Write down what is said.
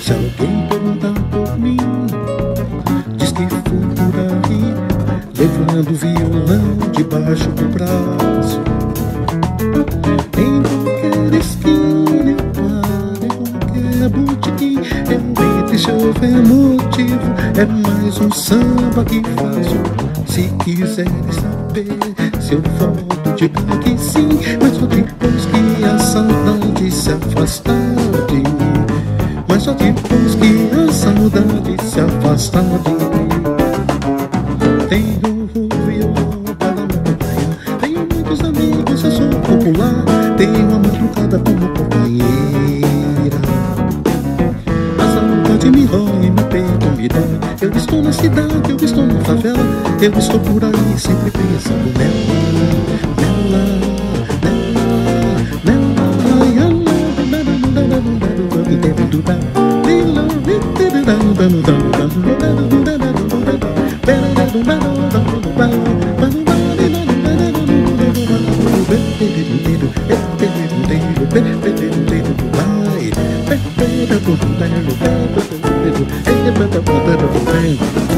Se alguém perguntar por mim, diz que por aí, levando violão debaixo do braço. Botequim eu entro e se houver motivo, é mais um samba que faço. Se quiserem saber se eu volto, digo que sim, mas só depois que a saudade se afastar de mim. Mas só depois que a saudade se afastar de mim. Tenho um violão para. Tenho muitos amigos, eu sou popular. Tenho a madrugada como companheira. Eu estou na cidade, eu estou na favela, eu estou por aí sempre pensando nela, nela. Thank you. pata, pata, pata,